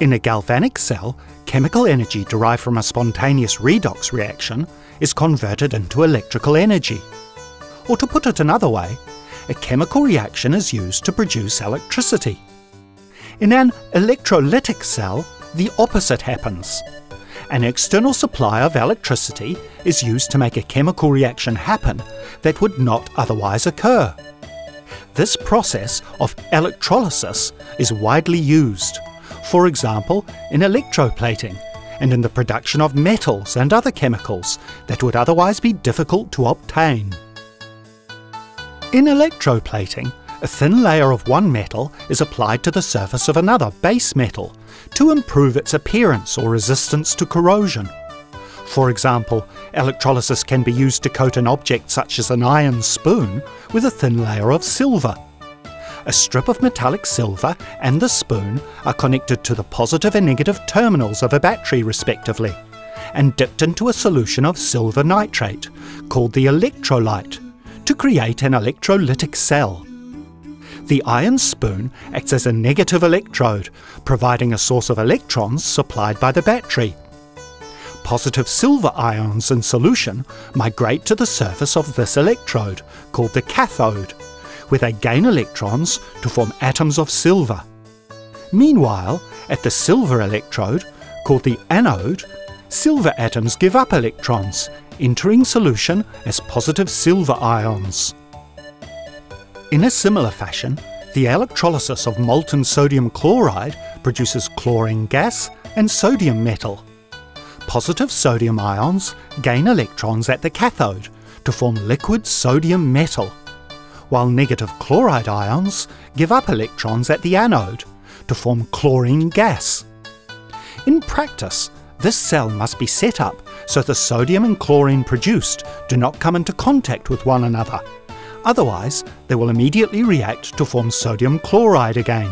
In a galvanic cell, chemical energy derived from a spontaneous redox reaction is converted into electrical energy. Or to put it another way, a chemical reaction is used to produce electricity. In an electrolytic cell, the opposite happens. An external supply of electricity is used to make a chemical reaction happen that would not otherwise occur. This process of electrolysis is widely used, for example, in electroplating and in the production of metals and other chemicals that would otherwise be difficult to obtain. In electroplating, a thin layer of one metal is applied to the surface of another base metal to improve its appearance or resistance to corrosion. For example, electrolysis can be used to coat an object such as an iron spoon with a thin layer of silver. A strip of metallic silver and the spoon are connected to the positive and negative terminals of a battery respectively, and dipped into a solution of silver nitrate, called the electrolyte, to create an electrolytic cell. The iron spoon acts as a negative electrode, providing a source of electrons supplied by the battery. Positive silver ions in solution migrate to the surface of this electrode, called the cathode, where they gain electrons to form atoms of silver. Meanwhile, at the silver electrode, called the anode, silver atoms give up electrons, entering solution as positive silver ions. In a similar fashion, the electrolysis of molten sodium chloride produces chlorine gas and sodium metal. Positive sodium ions gain electrons at the cathode to form liquid sodium metal, while negative chloride ions give up electrons at the anode to form chlorine gas. In practice, this cell must be set up so the sodium and chlorine produced do not come into contact with one another Otherwise, they will immediately react to form sodium chloride again.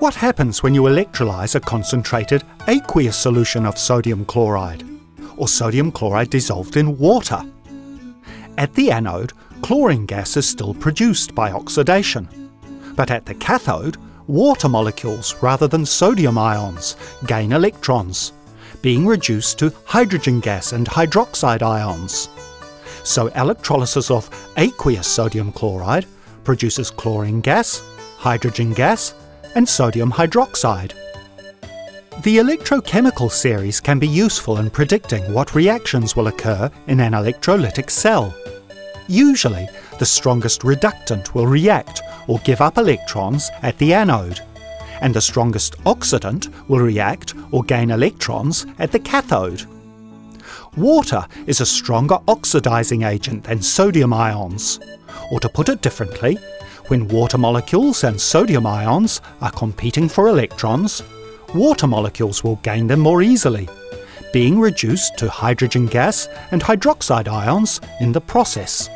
What happens when you electrolyse a concentrated aqueous solution of sodium chloride, or sodium chloride dissolved in water? At the anode, chlorine gas is still produced by oxidation. But at the cathode, water molecules rather than sodium ions gain electrons, being reduced to hydrogen gas and hydroxide ions. So electrolysis of aqueous sodium chloride produces chlorine gas, hydrogen gas, and sodium hydroxide. The electrochemical series can be useful in predicting what reactions will occur in an electrolytic cell. Usually, the strongest reductant will react or give up electrons at the anode, and the strongest oxidant will react or gain electrons at the cathode. Water is a stronger oxidizing agent than sodium ions. Or to put it differently, when water molecules and sodium ions are competing for electrons, water molecules will gain them more easily, being reduced to hydrogen gas and hydroxide ions in the process.